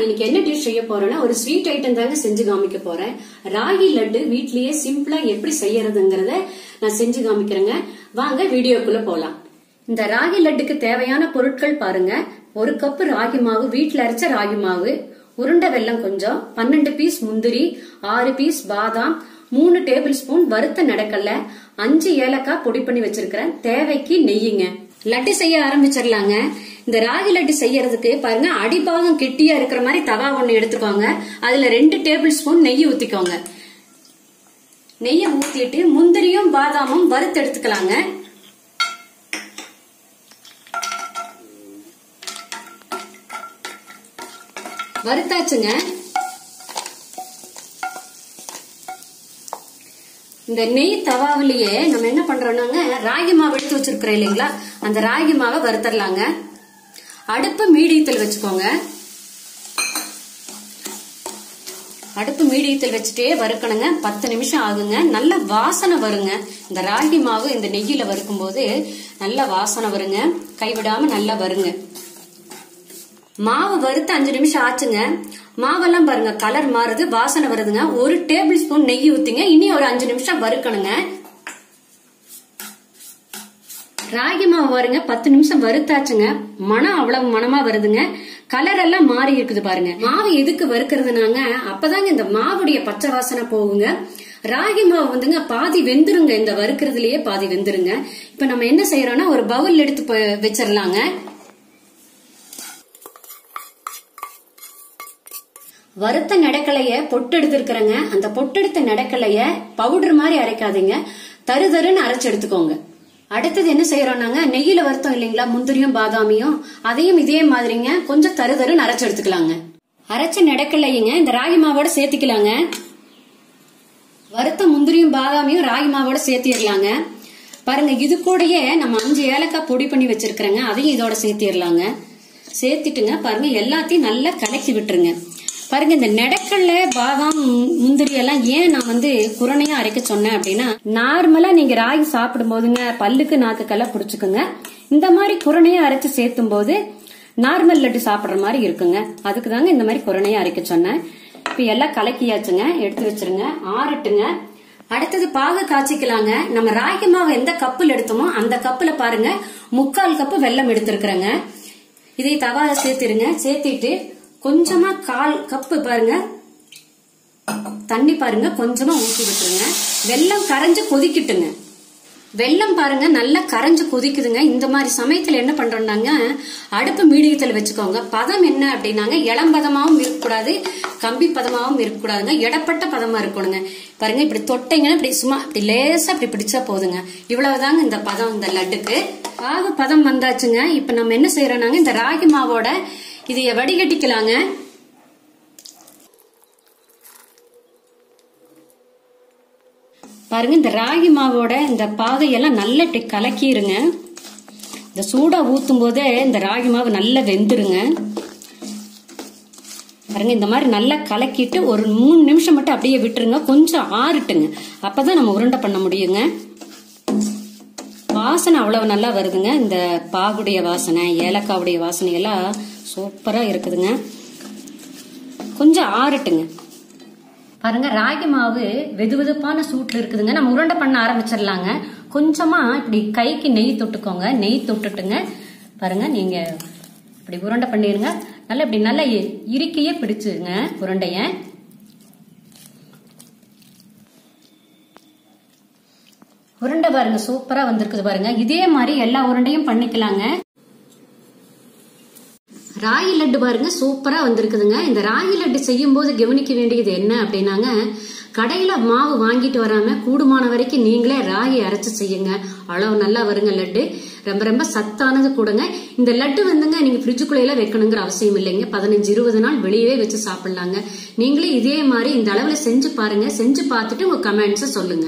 நான் இன்னைக்கு என்ன டிஷ் செய்ய போறேன்னா ஒரு ஸ்வீட் ஐட்டம் தாங்க செஞ்சு காமிக்க போறேன். ராகி லட்டு வீட்லயே சிம்பிளா எப்படி செய்யறதுங்கிறத நான் செஞ்சு காமிக்கிறேங்க. வாங்க வீடியோக்குள்ள போலாம். இந்த ராகி லட்டுக்கு தேவையான பொருட்கள் பாருங்க. ஒரு கப்பு ராகி மாவு வீட்டுல அரைச்ச ராகி மாவு உருண்டை வெல்லம் கொஞ்சம் பன்னெண்டு பீஸ் முந்திரி ஆறு பீஸ் பாதாம் மூணு டேபிள் ஸ்பூன் வறுத்த நடக்கல்ல அஞ்சு ஏலக்காய் பொடி பண்ணி வச்சிருக்கிறேன். தேவைக்கு நெய்யுங்க. லட்டு செய்ய ஆரம்பிச்சிடலாங்க. இந்த ராகி லட்டு செய்யறதுக்கு பாருங்க அடிபாகம் கெட்டியா இருக்கிற மாதிரி தவா ஒண்ணு எடுத்துக்கோங்க. அதுல ரெண்டு டேபிள் ஸ்பூன் நெய் ஊத்திக்கோங்க. நெய்யை ஊத்திட்டு முந்திரியும் பாதாமும் வறுத்து எடுத்துக்கலாங்க. வறுத்தாச்சுங்க. இந்த நெய் தவாவிலேயே நம்ம என்ன பண்றோம்னாங்க ராகி மாவு எடுத்து வச்சிருக்கிறோம் இல்லைங்களா? அந்த ராகி மாவை வறுத்தரலாங்க. அடுப்பு மீடியத்தில் வச்சுக்கோங்க. அடுப்பு மீடியத்தில் வச்சுட்டே வறுக்கணுங்க. பத்து நிமிஷம் ஆகுங்க. நல்ல வாசனை வருங்க. இந்த ராகி மாவு இந்த நெய்யில வறுக்கும் போது நல்ல வாசனை வருங்க. கைவிடாம நல்லா வருங்க. மாவு வறுத்து அஞ்சு நிமிஷம் ஆச்சுங்க. மாவெல்லாம் பாருங்க கலர் மாறுது வாசனை வருதுங்க. ஒரு டேபிள் ஸ்பூன் நெய் ஊத்திங்க. இனி ஒரு அஞ்சு நிமிஷம் வறுக்கணுங்க. ராகி மாவு பாருங்க பத்து நிமிஷம் வறுத்தாச்சுங்க. மனம் அவ்வளவு மனமா வருதுங்க. கலர் எல்லாம் மாறி இருக்குது பாருங்க. மாவு எதுக்கு வறுக்கிறதுனாங்க? அப்பதாங்க இந்த மாவுடைய பச்சை வாசனை போகுங்க. ராகி மாவு வந்துங்க பாதி வெந்துருங்க. இந்த வறுக்கிறதுலயே பாதி வெந்துருங்க. இப்ப நம்ம என்ன செய்யறோம்னா ஒரு பவுல் எடுத்து வச்சிடலாங்க வறுத்த நடக்கலைய பொட்டு அந்த பொட்டெடுத்த நடக்கலைய பவுடர் மாதிரி அரைக்காதீங்க. தரு தருன்னு அரைச்சு எடுத்துக்கோங்க. அடுத்தது என்ன செய்யறோம்னாங்க? நெய்யில வருத்தம் இல்லைங்களா? முந்திரியும் பாதாமியும். அதையும் இதே மாதிரிங்க கொஞ்சம் தரு தருன்னு அரைச்சு எடுத்துக்கலாங்க. அரைச்ச நடக்கலையுங்க இந்த ராகி மாவோட சேர்த்துக்கலாங்க. வறுத்த முந்திரியும் பாதாமியும் ராகி மாவோட சேர்த்திடலாங்க. பாருங்க இது கூடயே நம்ம அஞ்சு ஏலக்காய் பொடி பண்ணி வச்சிருக்கிறேங்க. அதையும் இதோட சேர்த்திடலாங்க. சேர்த்துட்டுங்க பாருங்க எல்லாத்தையும் நல்லா கலக்கி விட்டுருங்க. பாருங்க இந்த நெடக்கல்ல பாதாம் முந்திரி எல்லாம் ஏன் நான் வந்து குரணையா அரைக்க சொன்னேன் அப்படின்னா நார்மலா நீங்க ராகி சாப்பிடும் போதுங்க பல்லுக்கு நாக்குக்கெல்லாம் புடிச்சுக்குங்க. இந்த மாதிரி குரணையா அரைச்சு சேர்த்தும் போது நார்மல் லட்டு சாப்பிடுற மாதிரி இருக்குங்க. அதுக்கு தாங்க இந்த மாதிரி குரணையா அரைக்க சொன்னேன். இப்ப எல்லாம் கலக்கியாச்சுங்க எடுத்து வச்சிருங்க ஆறட்டுங்க. அடுத்தது பாக காய்ச்சிக்கலாங்க. நம்ம ராகி மாவு எந்த கப்பில் எடுத்தோமோ அந்த கப்புல பாருங்க முக்கால் கப்பு வெல்லம் எடுத்திருக்கிறேங்க. இதை தவால சேர்த்திருங்க. சேர்த்திட்டு கொஞ்சமா கால் கப்பு பாருங்க. தண்ணி பாருங்க கொஞ்சமா ஊற்றி விட்டுருங்க. வெள்ளம் கரைஞ்சு கொதிக்கிட்டுங்க. வெள்ளம் பாருங்க நல்லா கரைஞ்சு கொதிக்குதுங்க. இந்த மாதிரி சமயத்துல என்ன பண்றோம்னாங்க அடுப்பு மீடியத்துல வச்சுக்கோங்க. பதம் என்ன அப்படின்னாங்க இளம் பதமாவும் இருக்கக்கூடாது கம்பி பதமாவும் இருக்கக்கூடாதுங்க. இடப்பட்ட பதமா இருக்கணுங்க. பாருங்க இப்படி தொட்டைங்கன்னா இப்படி சும்மா இப்படி லேசா இப்படி பிடிச்சா போதுங்க. இவ்வளவுதாங்க இந்த பதம் இந்த லட்டுக்கு. பாகு பதம் வந்தாச்சுங்க. இப்ப நம்ம என்ன செய்யறோம்னாங்க இந்த ராகி மாவோட இதைய வடிகட்டிக்கலாங்க. பாருங்க இந்த ராகி மாவோட இந்த பாகையெல்லாம் நல்லா இப்படி கலக்கிருங்க. இந்த சூடா ஊத்தும் போதே இந்த ராகி மாவு நல்லா வெந்துருங்க. பாருங்க இந்த மாதிரி நல்லா கலக்கிட்டு ஒரு மூணு நிமிஷம் மட்டும் அப்படியே விட்டுருங்க. கொஞ்சம் ஆறுட்டுங்க. அப்பதான் நம்ம உருண்டை பண்ண முடியுங்க. வாசனை அவ்வளவு நல்லா வருதுங்க. இந்த பாகுடைய வாசனை ஏலக்காவுடைய வாசனை எல்லாம் சூப்பராக இருக்குதுங்க. கொஞ்சம் ஆறட்டுங்க. பாருங்க ராகி மாவு வெது வெதுப்பான சூட்ல இருக்குதுங்க. நம்ம உருண்டை பண்ண ஆரம்பிச்சிடலாங்க. கொஞ்சமா இப்படி கைக்கு நெய் தொட்டுக்கோங்க. நெய் தொட்டுட்டுங்க. பாருங்க நீங்க இப்படி உருண்டை பண்ணிடுங்க. நல்லா இப்படி நல்லா இறுக்கியே பிடிச்சுங்க உருண்டைய. உருண்டை பாருங்க சூப்பரா வந்திருக்குது பாருங்க. இதே மாதிரி எல்லா உருண்டையும் பண்ணிக்கலாங்க. ராகி லட்டு பாருங்க சூப்பரா வந்திருக்குதுங்க. இந்த ராகி லட்டு செய்யும் போது கவனிக்க வேண்டியது என்ன அப்படின்னாங்க கடையில மாவு வாங்கிட்டு வராம கூடுமான வரைக்கும் நீங்களே ராகி அரைச்சு செய்யுங்க. அளவு நல்லா வருங்க லட்டு. ரொம்ப ரொம்ப சத்தானது கூடங்க. இந்த லட்டு வந்துங்க நீங்க ஃப்ரிட்ஜுக்குள்ள வைக்கணுங்கிற அவசியம் இல்லைங்க. பதினஞ்சு இருபது நாள் வெளியவே வச்சு சாப்பிடலாங்க. நீங்களே இதே மாதிரி இந்த அளவுல செஞ்சு பாருங்க. செஞ்சு பார்த்துட்டு உங்க கமெண்ட்ஸ் சொல்லுங்க.